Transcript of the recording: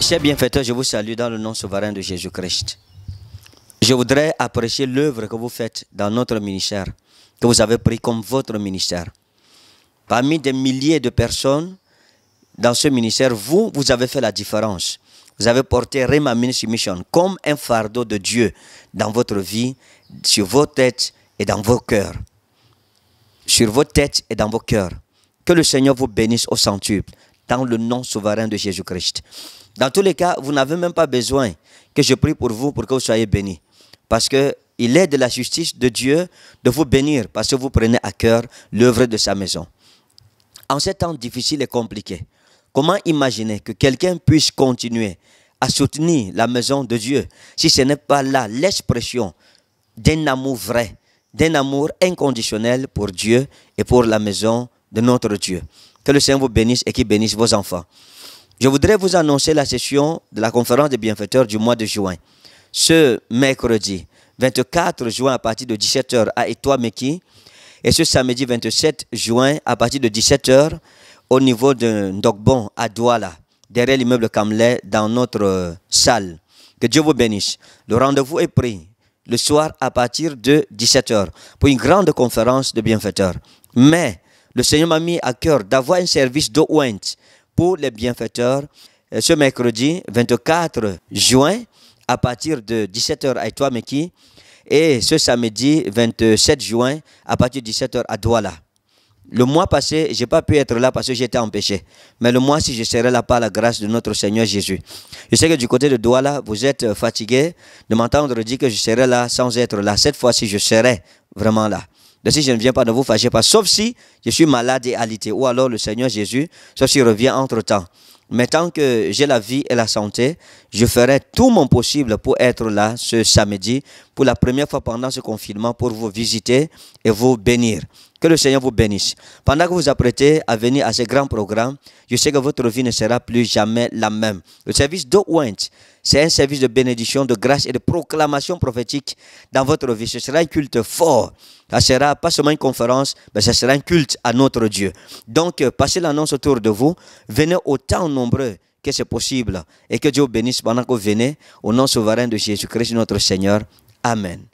Chers bienfaiteurs, je vous salue dans le nom souverain de Jésus-Christ. Je voudrais apprécier l'œuvre que vous faites dans notre ministère, que vous avez pris comme votre ministère. Parmi des milliers de personnes dans ce ministère, vous, vous avez fait la différence. Vous avez porté Rema Ministry Mission comme un fardeau de Dieu dans votre vie, sur vos têtes et dans vos cœurs. Sur vos têtes et dans vos cœurs. Que le Seigneur vous bénisse au centuple dans le nom souverain de Jésus-Christ. Dans tous les cas, vous n'avez même pas besoin que je prie pour vous pour que vous soyez bénis. Parce que il est de la justice de Dieu de vous bénir parce que vous prenez à cœur l'œuvre de sa maison. En ces temps difficiles et compliqués, comment imaginer que quelqu'un puisse continuer à soutenir la maison de Dieu si ce n'est pas là l'expression d'un amour vrai, d'un amour inconditionnel pour Dieu et pour la maison de notre Dieu? Que le Seigneur vous bénisse et qu'il bénisse vos enfants. Je voudrais vous annoncer la session de la conférence des bienfaiteurs du mois de juin. Ce mercredi 24 juin à partir de 17h à Etoile Meki et ce samedi 27 juin à partir de 17h au niveau de Ndokbon à Douala, derrière l'immeuble Kamlé dans notre salle. Que Dieu vous bénisse. Le rendez-vous est pris le soir à partir de 17h pour une grande conférence de bienfaiteurs. Mais le Seigneur m'a mis à cœur d'avoir un service de pour les bienfaiteurs ce mercredi 24 juin à partir de 17h à Etoile-Meki et ce samedi 27 juin à partir de 17h à Douala. Le mois passé, je n'ai pas pu être là parce que j'étais empêché. Mais le mois-ci, je serai là par la grâce de notre Seigneur Jésus. Je sais que du côté de Douala, vous êtes fatigué de m'entendre dire que je serai là sans être là. Cette fois-ci, je serai vraiment là. Si je ne viens pas, ne vous fâchez pas. Sauf si je suis malade et alité. Ou alors le Seigneur Jésus, sauf s'il revient entre-temps. Mais tant que j'ai la vie et la santé, je ferai tout mon possible pour être là ce samedi, pour la première fois pendant ce confinement, pour vous visiter et vous bénir. Que le Seigneur vous bénisse. Pendant que vous apprêtez à venir à ce grand programme, je sais que votre vie ne sera plus jamais la même. Le service d'Owent, c'est un service de bénédiction, de grâce et de proclamation prophétique dans votre vie. Ce sera un culte fort. Ça sera pas seulement une conférence, mais ce sera un culte à notre Dieu. Donc, passez l'annonce autour de vous. Venez autant nombreux que c'est possible. Et que Dieu bénisse pendant que vous venez. Au nom souverain de Jésus-Christ, notre Seigneur. Amen.